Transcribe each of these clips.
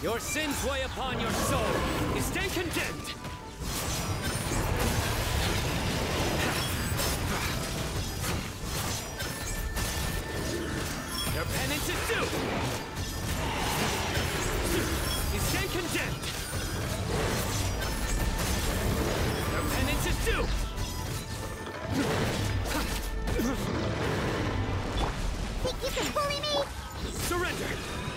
Your sins weigh upon your soul. You stand condemned. Your penance is due. You stand condemned. Your penance is due. Think you can bully me? Surrender.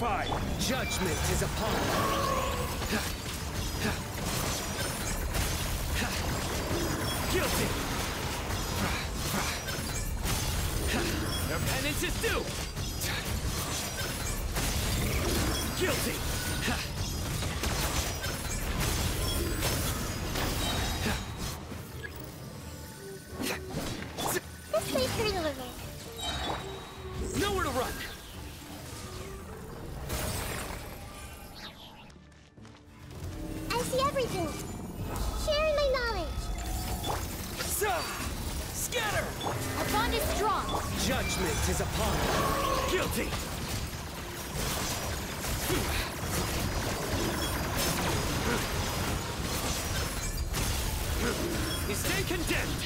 Solidify! Judgment is upon you. Guilty. Your penance is due. Guilty. I. Sharing my knowledge. Sa! Scatter! Our bond is strong. Judgment is upon you. Guilty. You stand condemned.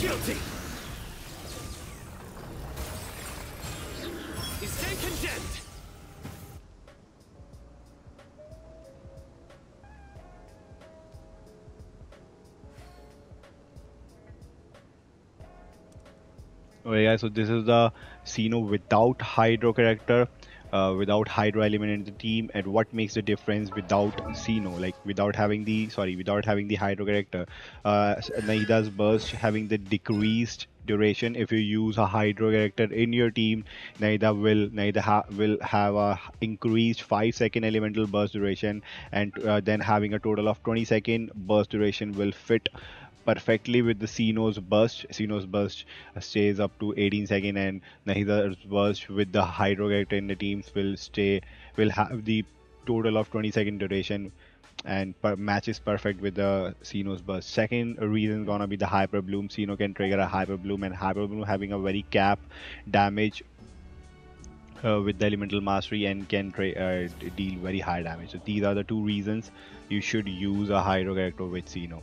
Guilty. You stand condemned. Okay guys, so this is the Cyno without Hydro character, uh, without Hydro element in the team, and what makes the difference without Cyno, like without having the sorry, without having the Hydro character. Uh, Nahida's burst having the decreased duration. If you use a Hydro character in your team, Nahida will Nahida ha will have a increased five second elemental burst duration, and uh, then having a total of 20 second burst duration will fit perfectly with the Cyno's burst. Cyno's burst stays up to 18 second and Nahida's burst with the Hydro character in the teams will stay will have the total of 20 second duration and per matches perfect with the Cyno's burst. Second reason gonna be the Hyper Bloom. Cyno can trigger a Hyper Bloom and Hyper Bloom having a very cap damage uh, with the elemental mastery and can tra- uh, deal very high damage. So these are the two reasons you should use a Hydro character with Cyno.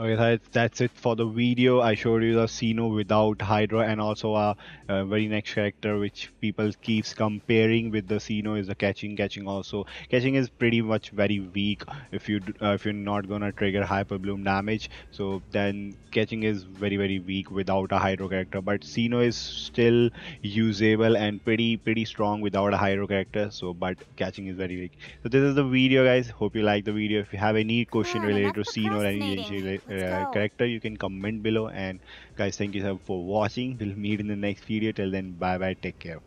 Okay, that's it for the video. I showed you the Cyno without Hydro and also a, a very next character which people keeps comparing with the Cyno is the catching. Catching also catching is pretty much very weak if you uh, if you're not gonna trigger Hyper Bloom damage. So then catching is very very weak without a Hydro character. But Cyno is still usable and pretty pretty strong without a Hydro character. So but catching is very weak. So this is the video, guys. Hope you like the video. If you have any question Ah, related to Cyno or any procrastinating. Uh, character you can comment below. And guys thank you so for watching. We'll meet in the next video. Till then bye bye take care